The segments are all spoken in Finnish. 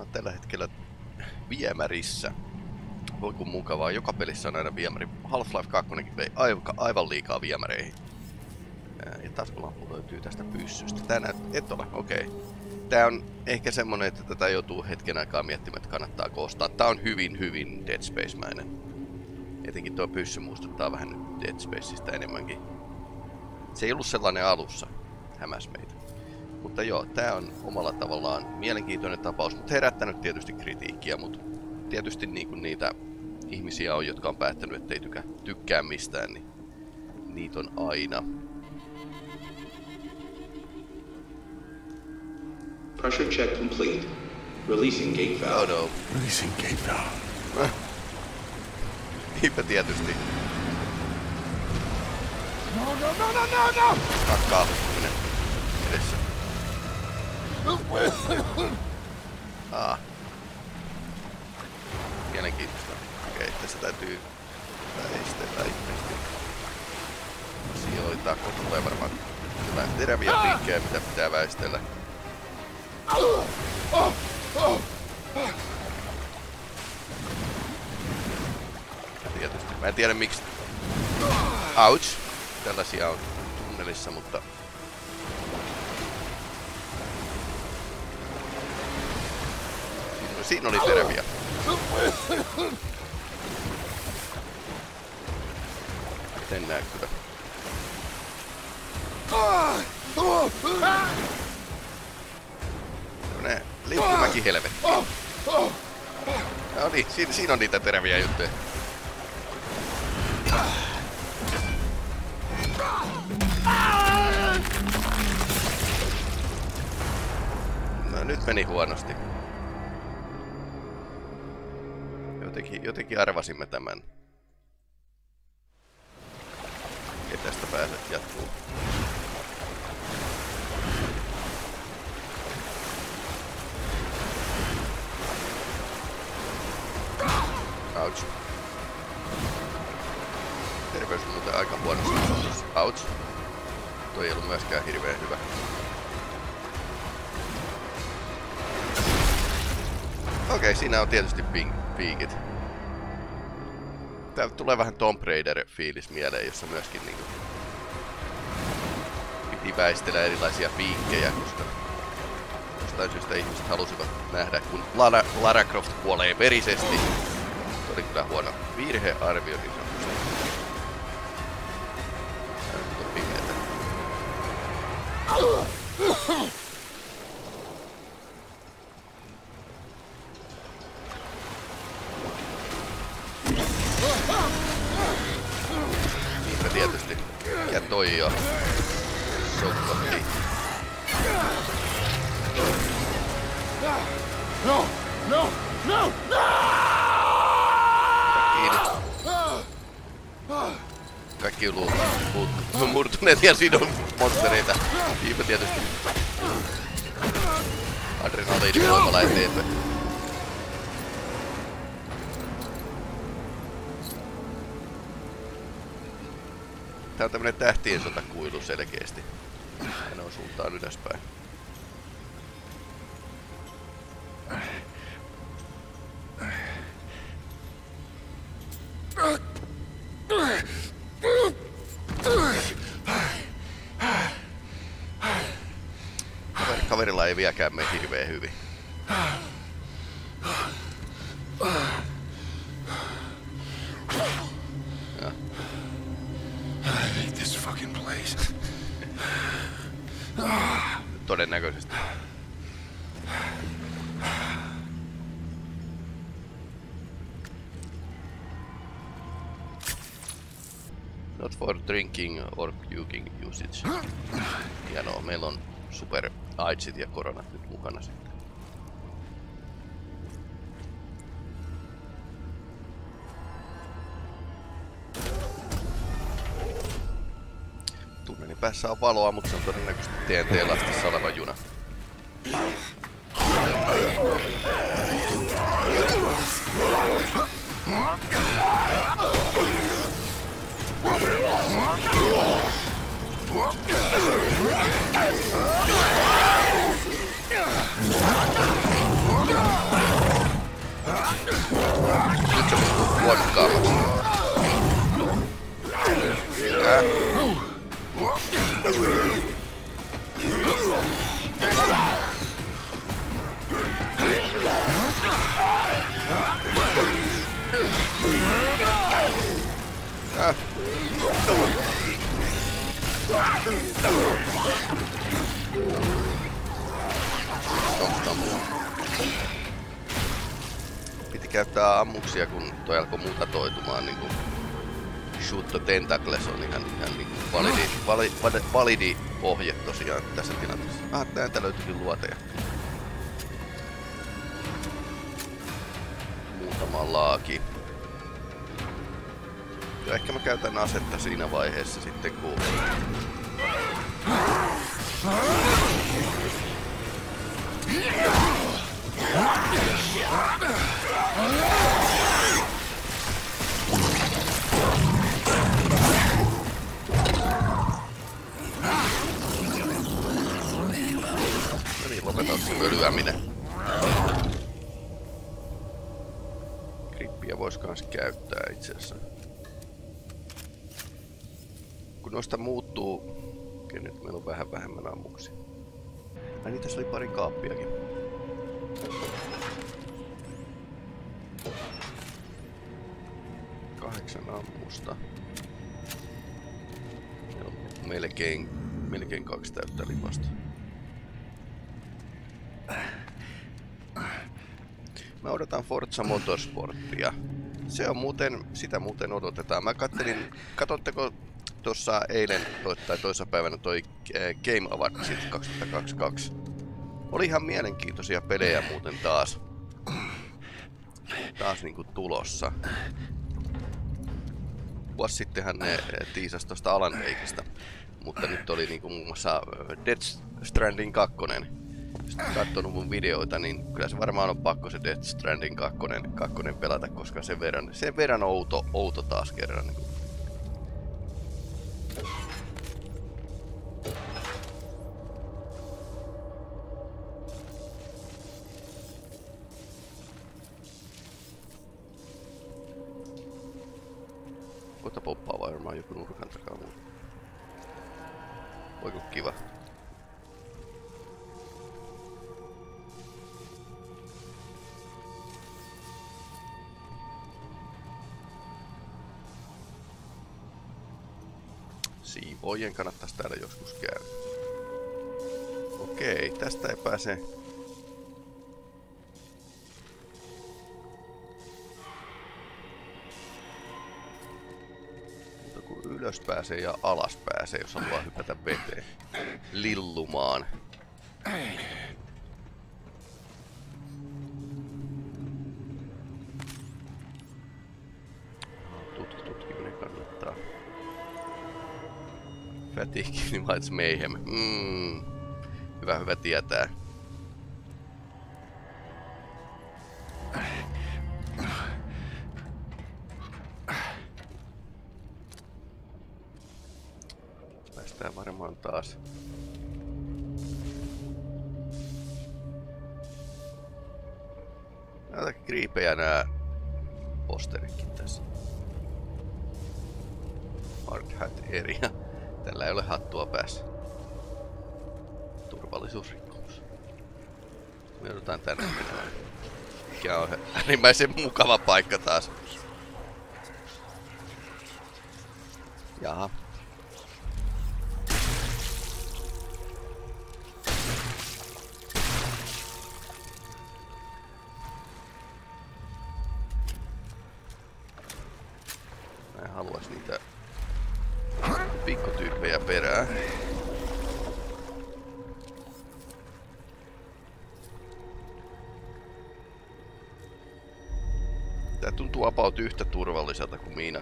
Oon tällä hetkellä viemärissä. Voi kun mukavaa. Joka pelissä on aina viemäri. Half-Life 2 vei aivan, aivan liikaa viemäreihin. Ja taskulampu löytyy tästä pyssystä. Tänään et ole, okei. Okay. Tää on ehkä semmonen, että tätä joutuu hetken aikaa miettimään, että kannattaa koostaa. Tää on hyvin, hyvin Dead Space-mäinen. Etenkin tuo pyssy muistuttaa vähän Dead Spaceista enemmänkin. Se ei ollut sellainen alussa. Hämäs meitä. Mutta joo, tää on omalla tavallaan mielenkiintoinen tapaus, mutta herättänyt tietysti kritiikkiä, mutta tietysti niinku niitä ihmisiä on, jotka on päättänyt, että ei tykkää, tykkää mistään, niin niitä on aina. Pressure check complete. Releasing gate Oh valve. no. Releasing gate valve. Niinpä tietysti. No, no, no, no, no, no! Takkaa. Ah. Mielenkiintoista. Okei, tässä täytyy väistellä ilmeisesti. Sijoittaa, kun tulee varmaan jotain teräviä piikkejä, mitä pitää väistellä. Ja Tietysti. Mä en tiedä miksi... Ouch! Tällaisia on tunnelissa, mutta... siinä oli teräviä. En näe kyllä. Tämmönen liukkumäki helvetti. No niin, siinä, siinä on niitä teräviä juttuja. No nyt meni huonosti. Jotenkin, jotenkin arvasimme tämän. Ja tästä pääset jatkuu. Ouch. Terveys on muuten aika huonossa. Ouch. Toi ei ollut myöskään hirveän hyvä. Okei, siinä on tietysti ping, piikit. Tää tulee vähän Tomb Raider-fiilis mieleen, jossa myöskin niinku piti väistellä erilaisia piikkejä, koska jostain syystä ihmiset halusivat nähdä, kun Lara, Lara Croft kuolee verisesti. Se oli kyllä huono virhearvio niin sanotusti. Tää nyt on. Ja siinä on monstereita. Niinpä tietysti. Adrenaliini voimalla eteenpäin. Tää on tämmönen tähtien sotakuilu selkeästi. Ainoa suuntaan ylöspäin. Vieläkään mene hirveän hyvin. Ja, I hate this fucking place. todennäköisesti. Not for drinking or puking usage. Hienoa, meillä on super AIDSit ja koronat nyt mukana sitten. Tunnelin päässä on valoa, mutta se on todennäköisesti TNT-lastissa oleva juna. Voimakkaammaksi. Äh. Piti käyttää ammuksia, toi alkoi mutatoitumaan niinku Shoot the Tentacles on ihan, ihan niinku validi, validi, validi, validi ohje tosiaan tässä tilanteessa. Ah, täältä löytyikin luoteja. Muutama laaki. Ja ehkä mä käytän asetta siinä vaiheessa sitten, kun... No niin, lopetan sun pölyäminen. Grippiä vois kans käyttää itse asiassa. Kun noista muuttuu... Okei, nyt meillä on vähän vähemmän ammuksia. Ai niin, tässä oli pari kaappiakin. Kahdeksan ammusta. Joo, melkein, melkein kaksi täyttä lipasta. Mä odotan Forza Motorsporttia. Se on muuten, sitä muuten odotetaan. Mä kattelin, katotteko tuossa eilen toi, tai toisessa päivänä toi eh, Game Awardsit 2022. Oli ihan mielenkiintoisia pelejä muuten taas. Taas niinku tulossa. Vuosi sittenhän ne eh, tiisas tosta Alan Wakeista. Mutta nyt oli niinku muun muassa eh, Dead Stranding 2. Jos oot kattonut mun videoita, niin kyllä se varmaan on pakko se Death Stranding 2, 2 pelata, koska sen verran, sen verran outo, outo taas kerran. Niin Siivoojien kannattaisi täällä joskus käydä. Okei, tästä ei pääse Mutta kun ylös pääsee ja alas pääsee, jos haluaa hypätä veteen. Lillumaan. Invites mayhem. Mm. Hyvä, hyvä tietää. Päästään varmaan taas. Näitä kriipejä nää posteritkin tässä. Hard Hat Area. Tällä ei ole hattua päässä. Turvallisuusrikkomus. Me joudutaan tänne menemään. Mikä on äärimmäisen mukava paikka taas. Jaha.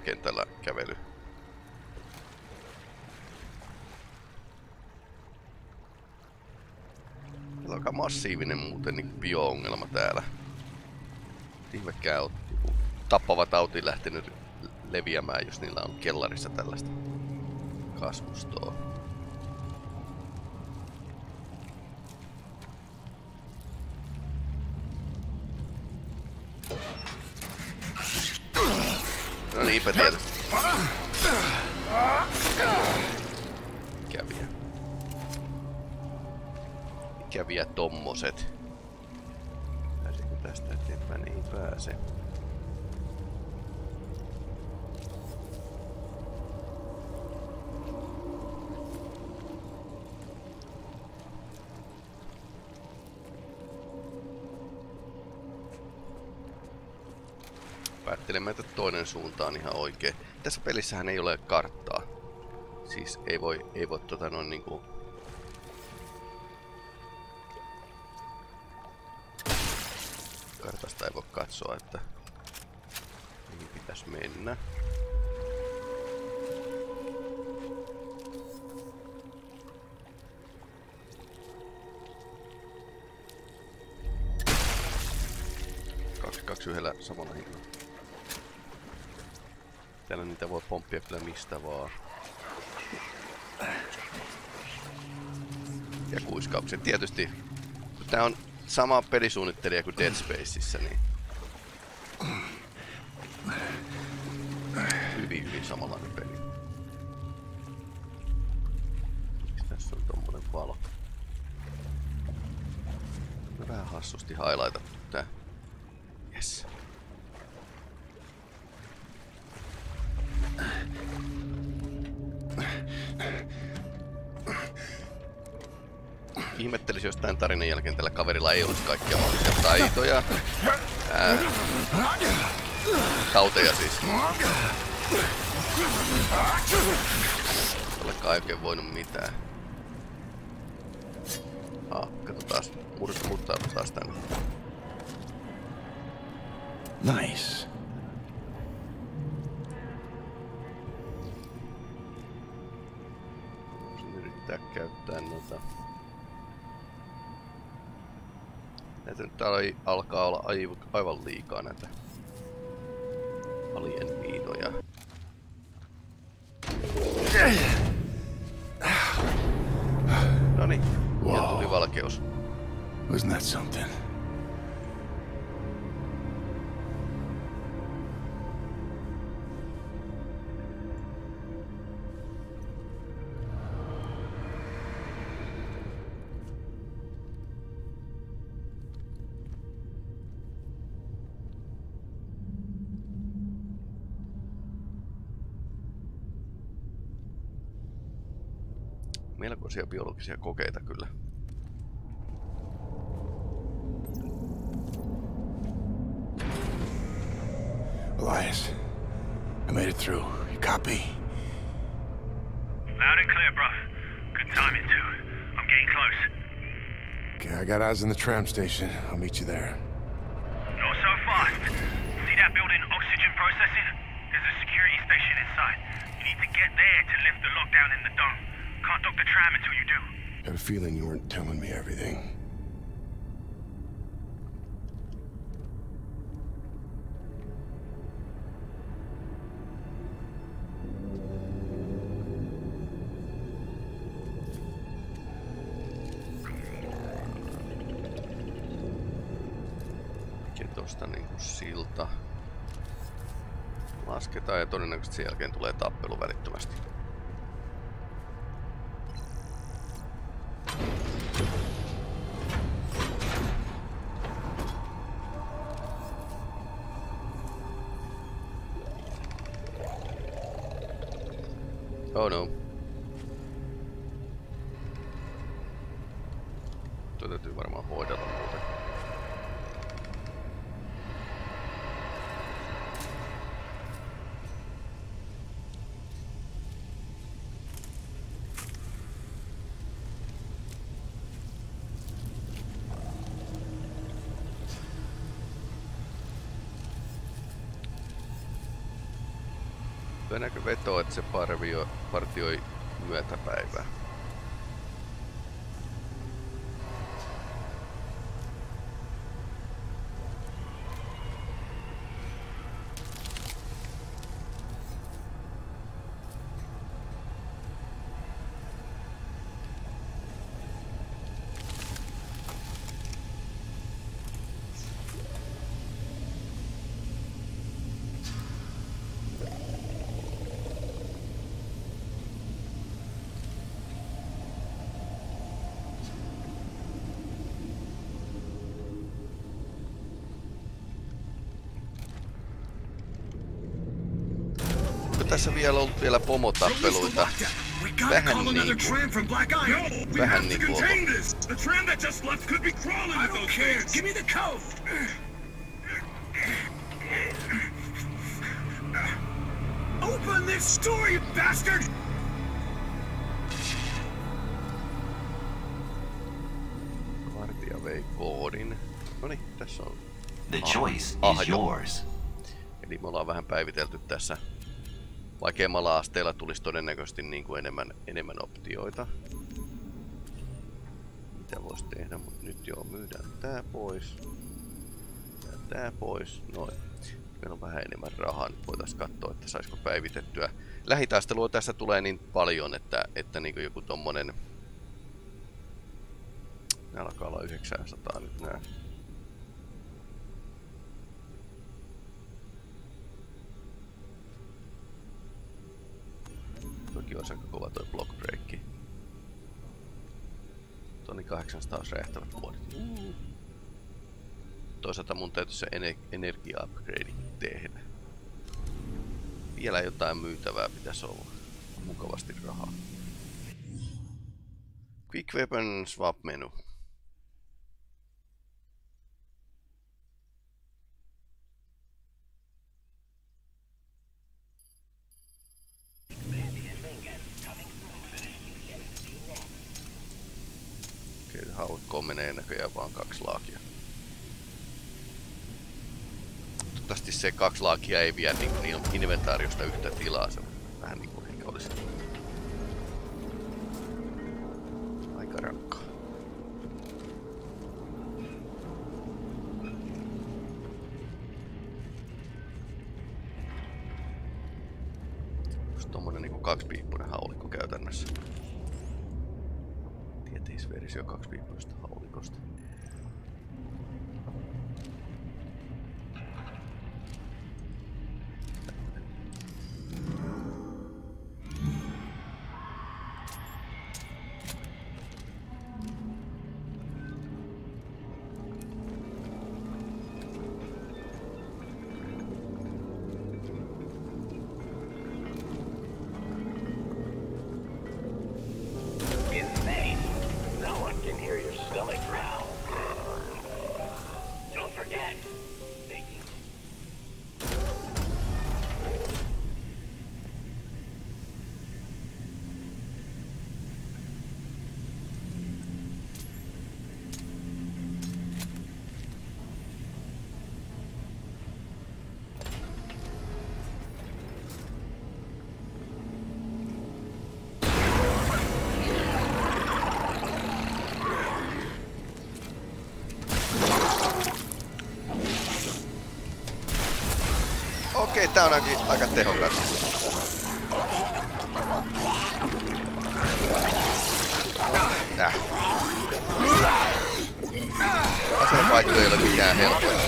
Miinakentällä kävely. Täällä on aika massiivinen muuten niin bio-ongelma täällä. Ihmekään on tappava tauti lähtenyt leviämään, jos niillä on kellarissa tällaista kasvustoa. Ikäviä tommoset. Pääsikö tästä eteenpäin? Ei pääse. Päättelemme, että toinen suunta on ihan oikein. Tässä pelissähän ei ole karttaa. Siis ei voi, ei voi tota noin niinku... katsoa, että mihin pitäisi mennä. Kaksi, kaksi yhdellä samalla hinnalla. Täällä niitä voi pomppia kyllä mistä vaan. Ja kuiskaukset tietysti. Tää on sama pelisuunnittelija kuin Dead Spaceissa, niin... Hyvin, hyvin samanlainen peli. Miksi tässä on tommonen valo? Vähän hassusti highlightattu tää. Yes. Ihmettelisi, jos tämän tarinan jälkeen tällä kaverilla ei olisi kaikkia mahdollisia taitoja. Ää, tauteja siis. Olekaan oikein voinut mitään. Ah, katsotaan. Murta muuttaa taas tänne. Nice. Yrittää käyttää noita... Näitä nyt täällä alkaa olla aiv aivan liikaa näitä alien miinoja. Melkoisia biologisia kokeita kyllä. Elias, I made it through. You copy? Loud and clear, bruv. Good timing, too. I'm getting close. Okay, I got eyes on the tram station. I'll meet you there. Not so fast. See that building oxygen processing? There's a security station inside. You need to get there to lift the lockdown in the dome. Can't dock the tram until you do. Had a feeling you weren't telling me everything. Tekee tosta niinku silta. Lasketaan ja todennäköisesti sen jälkeen tulee tappelu välittömästi. Todennäkö veto, että se parvio, partioi myötäpäivää? Tässä vielä ollut vielä pomotappeluita. Vähän niinku-. No, Vähän niinku- contain this. The tram that just left could be crawling with those things. Give me the code. Open this door, you bastard! Vartija vei koodin. Noniin, tässä on. The Ah. choice is joo. yours. Eli me ollaan vähän päivitelty tässä. Vaikeammalla asteella tulisi todennäköisesti niin kuin enemmän, enemmän optioita. Mitä voisi tehdä, mutta nyt joo, myydään tää pois. Ja tää pois. Noin. Meillä on vähän enemmän rahaa, nyt voitaisiin katsoa, että saisiko päivitettyä. Lähitaistelua tässä tulee niin paljon, että, että niin joku tommonen... Nää alkaa olla 900 nyt nää. Olisi aika kova toi block breakki. Toni 800 olisi räjähtävät vuodet. Toisaalta mun täytyy se ener- energia upgrade tehdä. Vielä jotain myytävää pitäisi olla. Mukavasti rahaa. Quick Weapon Swap menu. Okei, haulikkoon menee näköjään vaan kaksi laakia. Toivottavasti se kaksi laakia ei vie niin inventaariosta yhtä tilaa. Se vähän niin kuin ehkä olisi Okei, tää on aika, aika tehokas. Äh. Aseenvaihto ei ole mikään helppo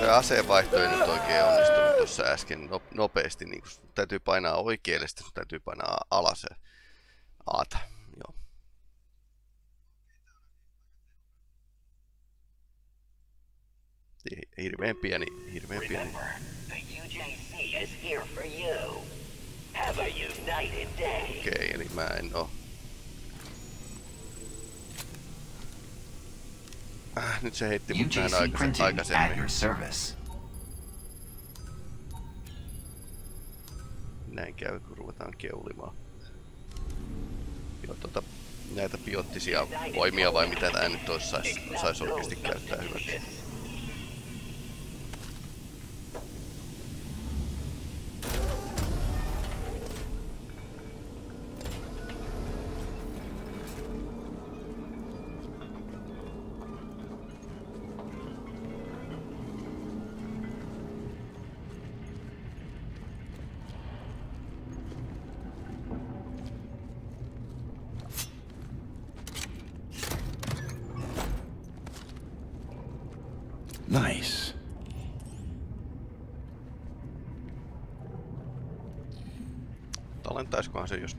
Se aseenvaihto ei nyt oikein onnistunut tuossa äsken no, nopeasti. Niin kun täytyy painaa oikealle, sitten täytyy painaa alas ja aata. Joo. Hi- Hirveän pieni, hirveän pieni. Okei, eli mä en oo. Äh, nyt se heitti mut at aikaisemmin. Näin käy, kun ruvetaan keulimaan. Joo, tota, näitä biottisia voimia vai mitä tää nyt olisi, sais, sais oikeesti käyttää hyväksi.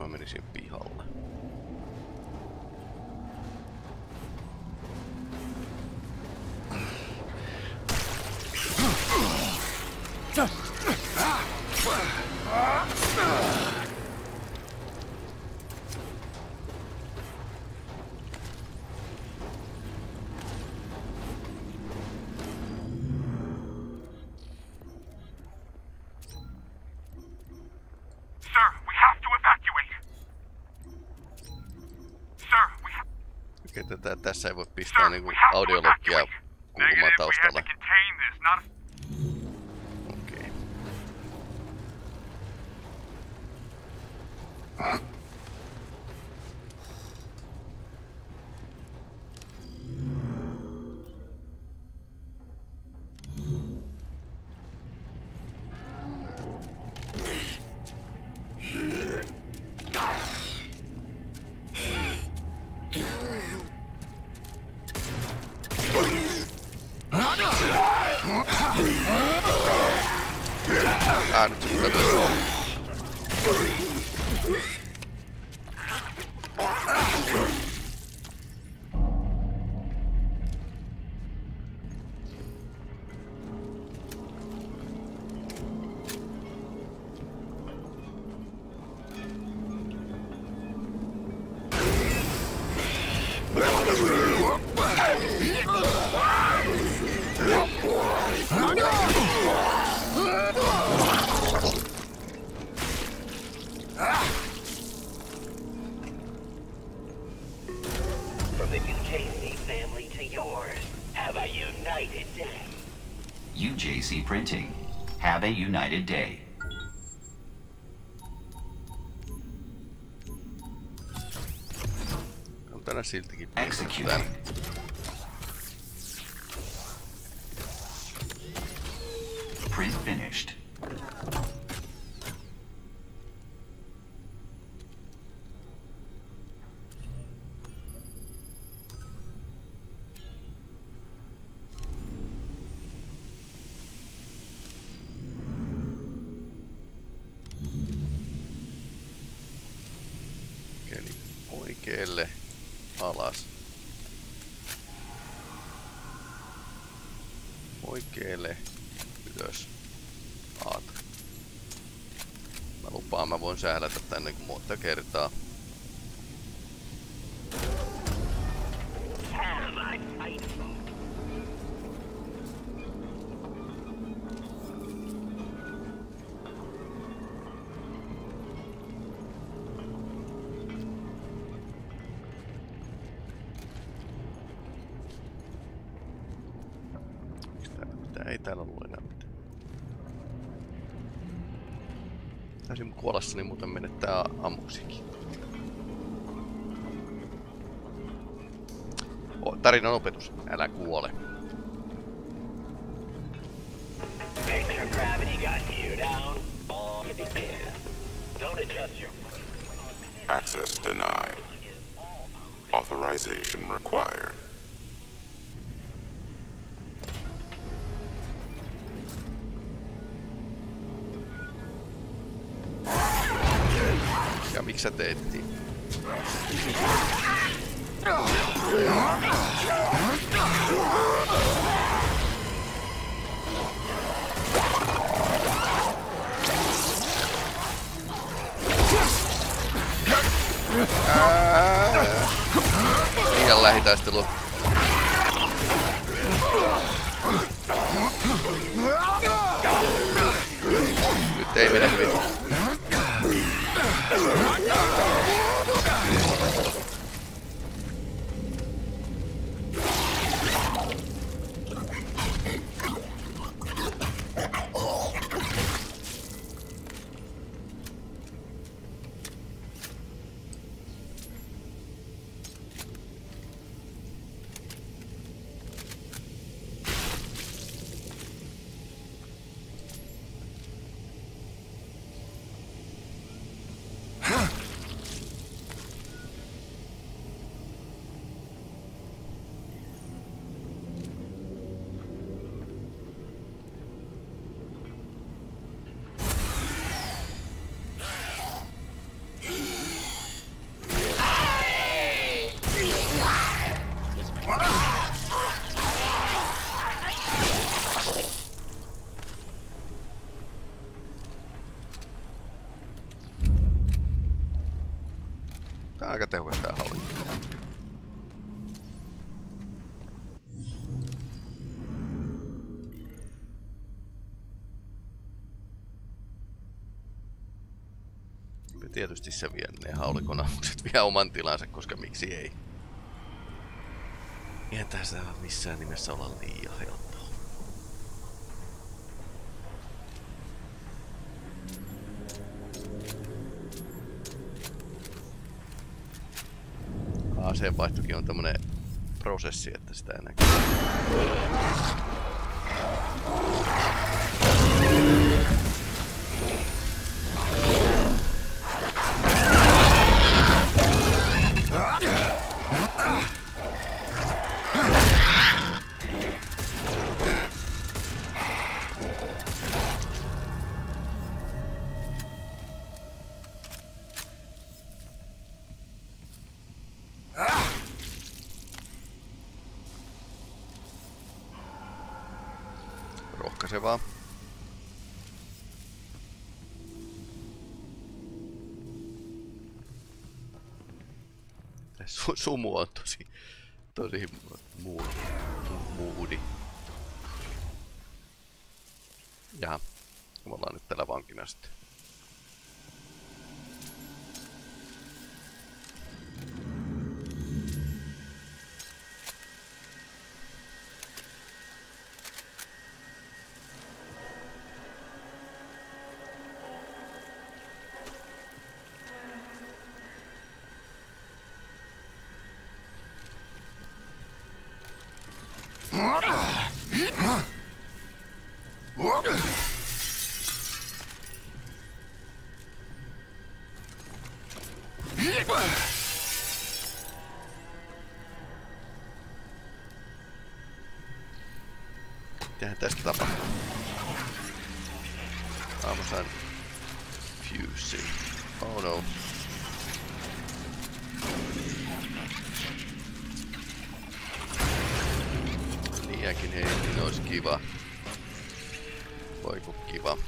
Mä menisin pihalle? Tässä ei voi Sir, pistää 3C printing. Have a united day. Executing. Sählätä tänne kuin monta kertaa. Ei täällä ollut enää Taisin kuollessani muuten menettää ammuksikin. O, tarinan opetus. Älä kuole. Access denied. Authorization required. Ja miksi sä teet niin? Liian lähitaistelu. Aika tehokas tää haulikko. Ja Tietysti se vie ne haulikon ammukset vie oman tilansa, koska miksi ei. Eihän tässä missään nimessä olla liian helppoa. Aseenvaihtokin on tämmönen prosessi, että sitä ei näkyy. Rohkaisevaa. Su sumu on tosi, tosi muu, moodi. Jaha, me ollaan nyt täällä vankina sitten. Mitähän tästä tapahtuu? Ah, mä sain fuse. Oh no. Liiankin heitin olisi kiva. Voi ku kiva.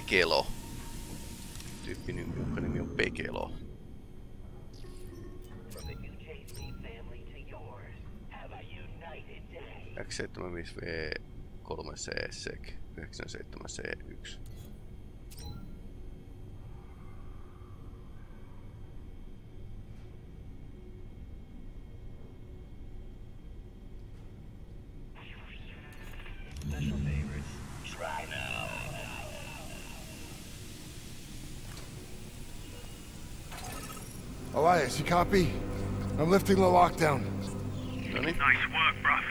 Pekelo. Tyyppinen, jonka nimi on Pekelo. X75V3C-SEC 97C1. Elias, you copy? I'm lifting the lockdown. Noniin. Nice work, bruv.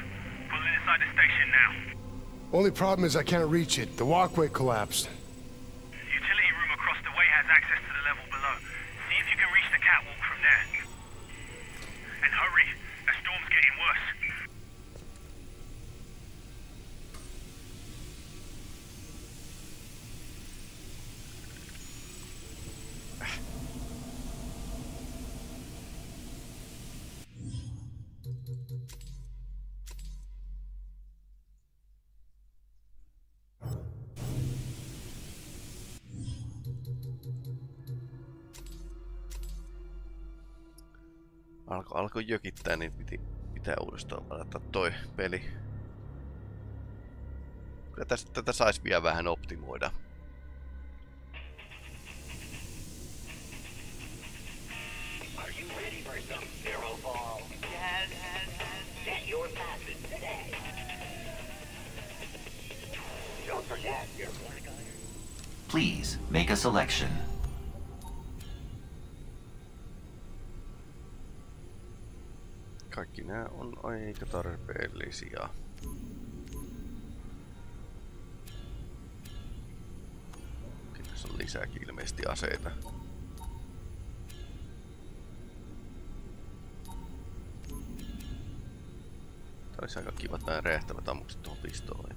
Pulling inside the station now. Only problem is I can't reach it. The walkway collapsed. Alko, alkoi jökittää, niin piti pitää uudestaan laittaa toi peli. Kyllä tästä, tätä saisi vielä vähän optimoida. Are you ready for Kaikki nämä on aika tarpeellisia. Tässä on lisääkin ilmeisesti aseita. Tää olisi aika kivat nämä räjähtävät ammukset tuohon pistooliin.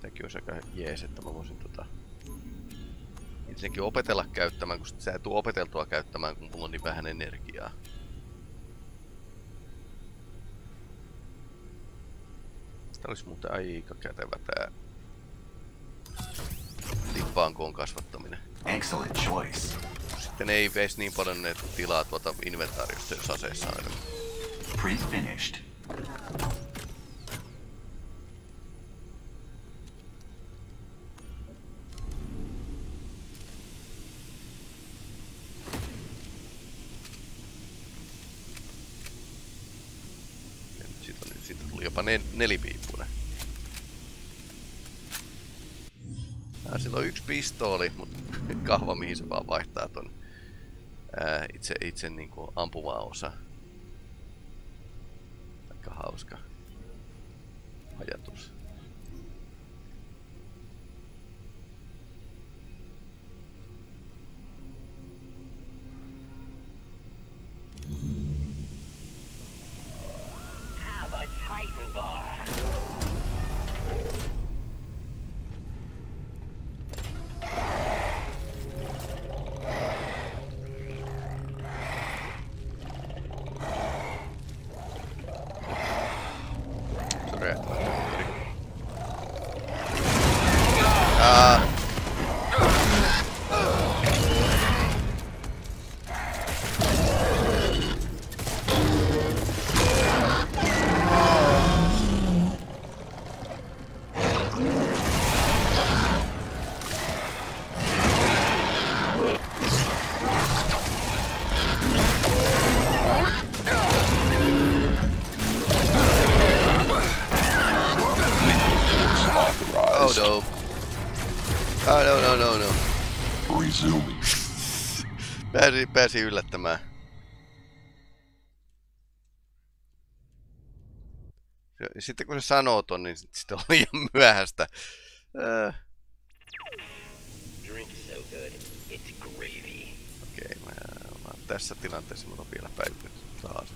Tämäkin olisi aika jees, että mä voisin tota... Ensinnäkin opetella käyttämään, kun sä et tuu opeteltua käyttämään, kun mulla on niin vähän energiaa. Tää olisi muuten aika kätevä tää lippaankoon kasvattaminen. Excellent choice. Sitten ei veisi niin paljon ne tilaa tuota inventaariosta, jos aseessa aina. Print finished. Ja nyt siitä, on, siitä tuli jopa ne, nelipiippunen. Ja sillä on yksi pistooli, mutta kahva mihin se vaan vaihtaa ton ää, itse, itse niinku ampuvaa osa. Se Pääsi, yllättämään. Ja Sitten kun se sanoo ton, niin sit- sitten on liian myöhäistä. Äh, Drink so good, it's gravy. Okei, mä, mä tässä tilanteessa mä oon vielä päivitetty taas.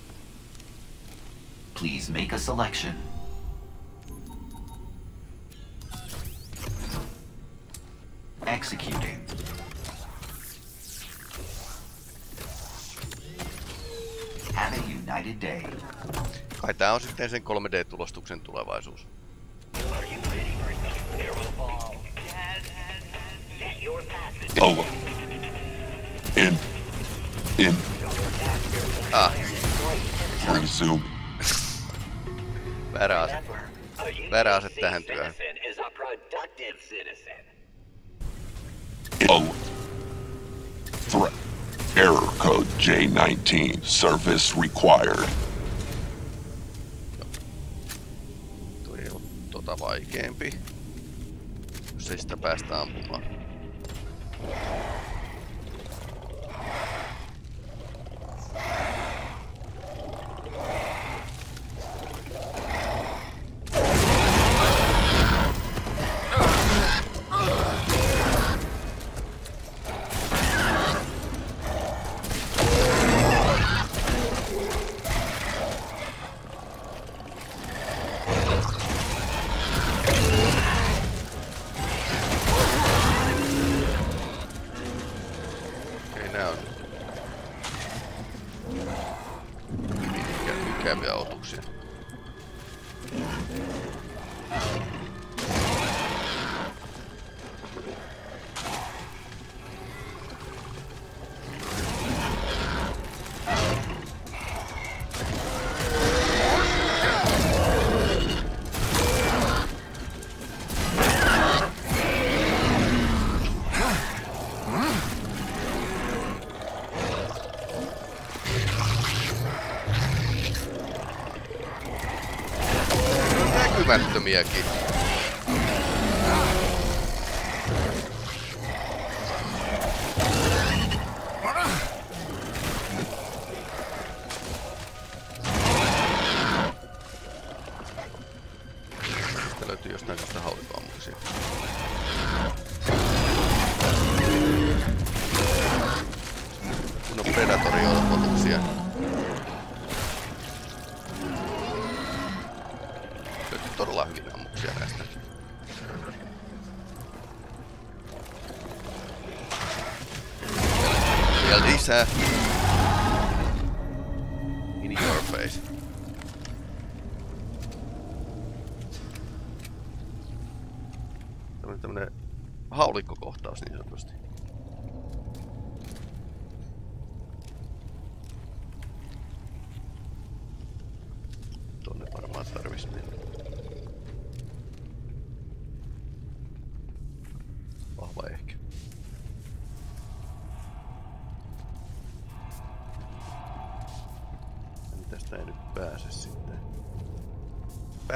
Please make a selection. Executing. Have a united day. Kai tää on sitten sen 3D-tulostuksen tulevaisuus. Are you ready for some barrel ball? Set your passes. Oh. In. In. Ah, Resume. väärä ase. Väärä ase tähän työhön. citizen Error code J19. Service required. On tota vaikeampi. Jos ei päästä ampumaan. zombie aquí.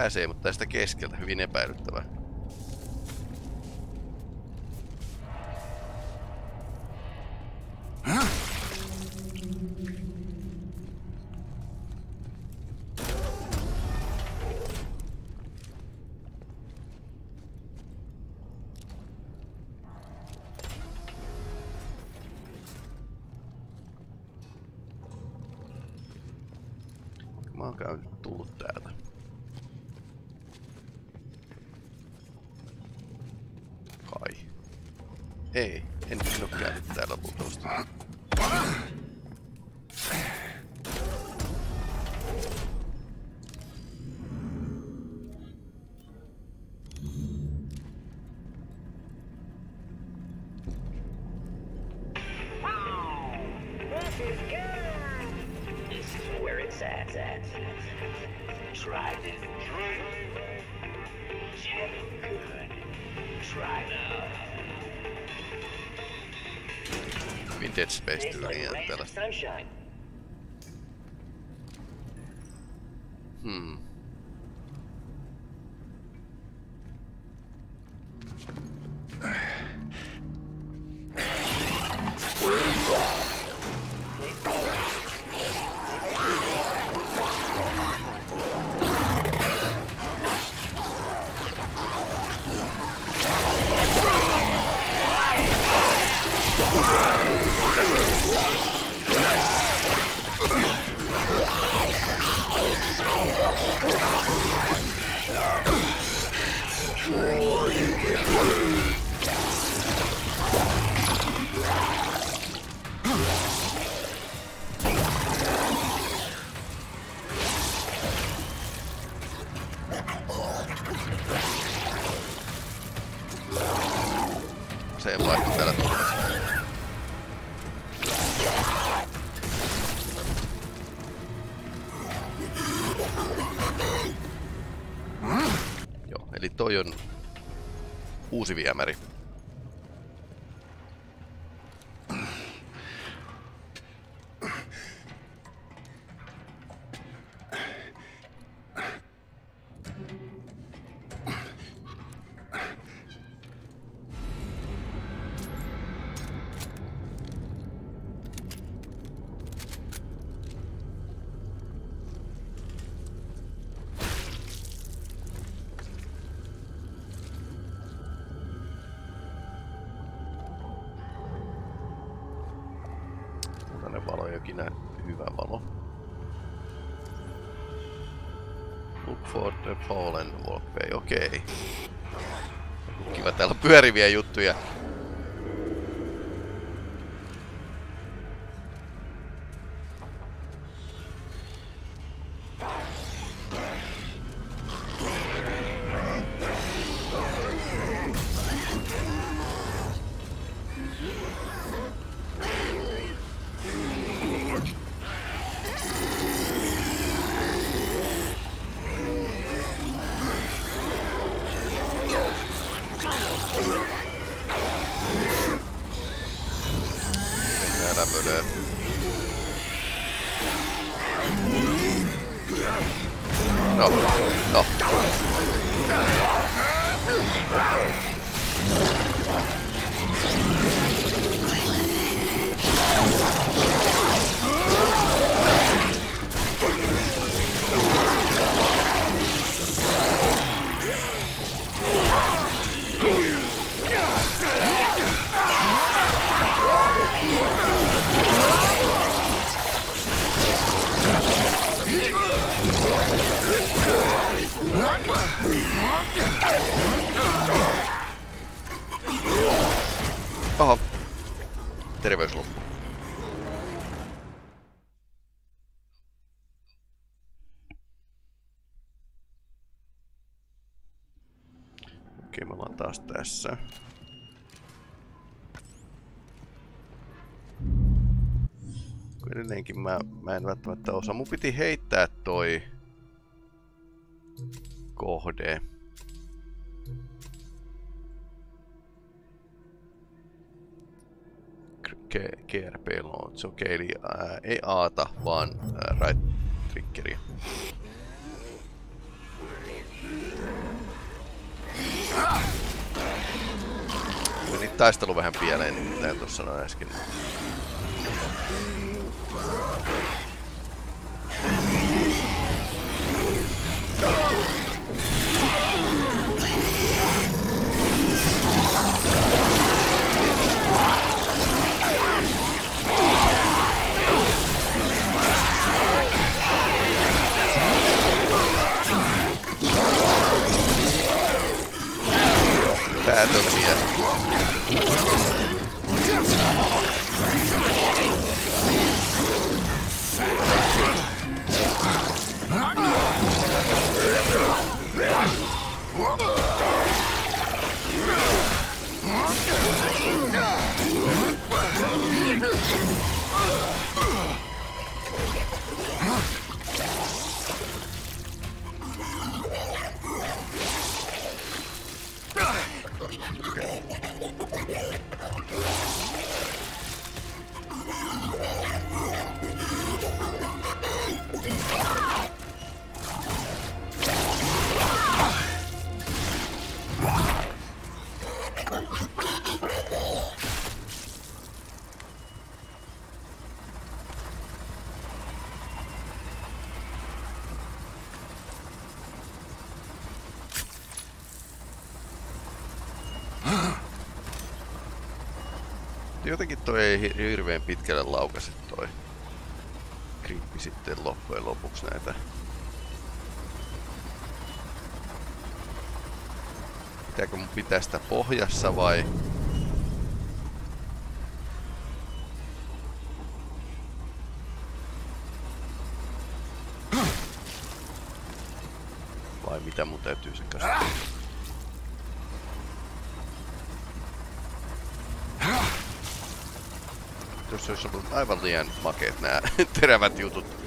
pääsee, mutta tästä keskeltä. Hyvin epäilyttävää. Hey. sunshine. sanctuary. Look for the fallen walkway, okei. Okay. Kiva, täällä on pyöriviä juttuja. Okei, me ollaan taas tässä. Edelleenkin mä, mä en välttämättä osaa. Mun piti heittää toi kohde. GRP launch, okei, okay, eli ää, ei aata, vaan ää, right triggeria. Meni taistelu vähän pieleen, niin mitä tuossa sanoin äsken. That doesn't yet. Jotenkin toi ei hi- hirveän pitkälle laukase toi grippi sitten loppujen lopuksi näitä. Pitääkö mun pitää sitä pohjassa? Vai mitä mun täytyy sen kanssa tehdä? Tuossa olisi ollut aivan liian makeet nämä terävät jutut.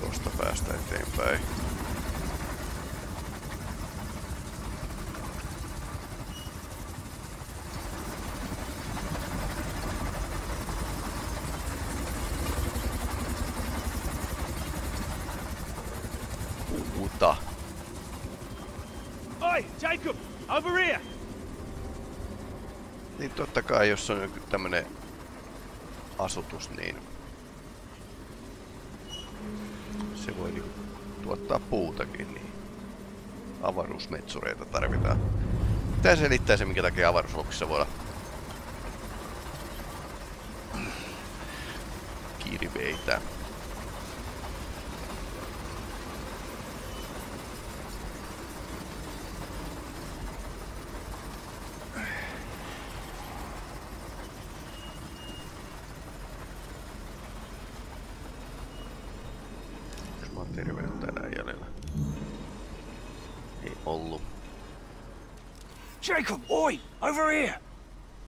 Tuosta eteenpäin. Puuta. Oi, Jacob! Over here! Niin totta kai, jos on joku tämmönen asutus, niin se voi niinku tuottaa puutakin, niin avaruusmetsureita tarvitaan. Tää selittää se, minkä takia avaruusluoksissa voi olla kirveitä. Jacob, oi! Over here!